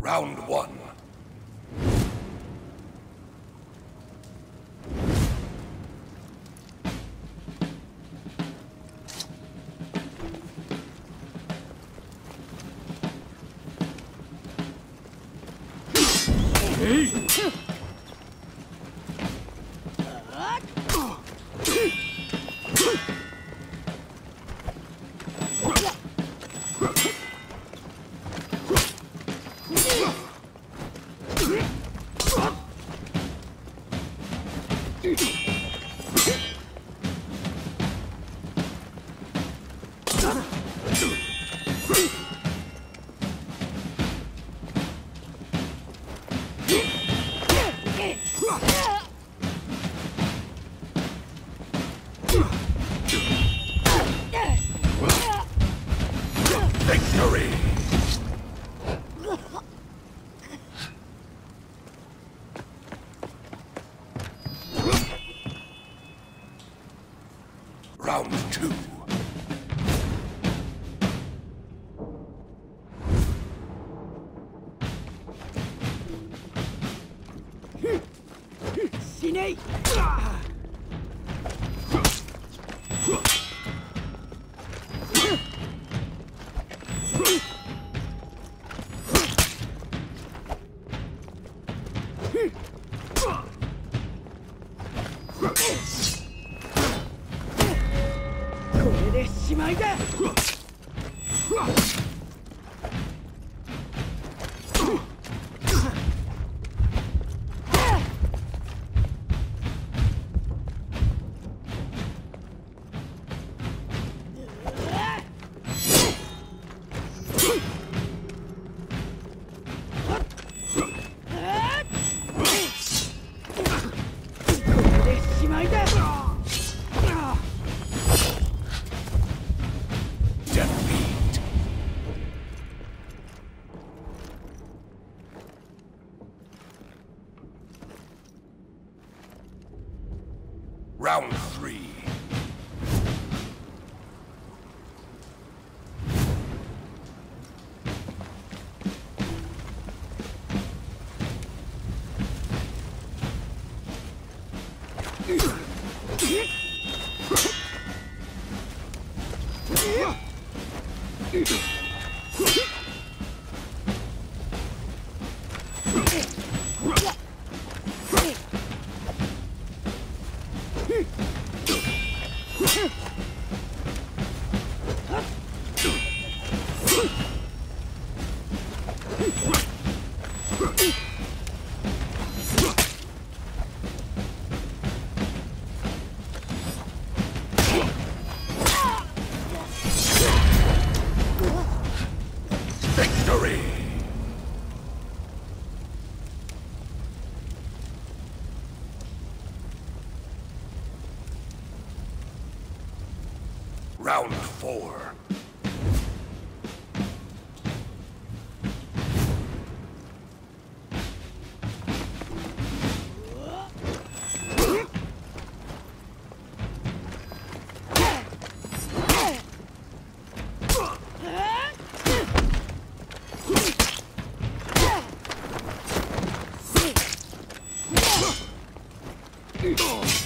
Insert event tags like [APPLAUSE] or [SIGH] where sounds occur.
Round one. Victory! Round two. でしまいだ。Round three. [LAUGHS] Round four. 嘿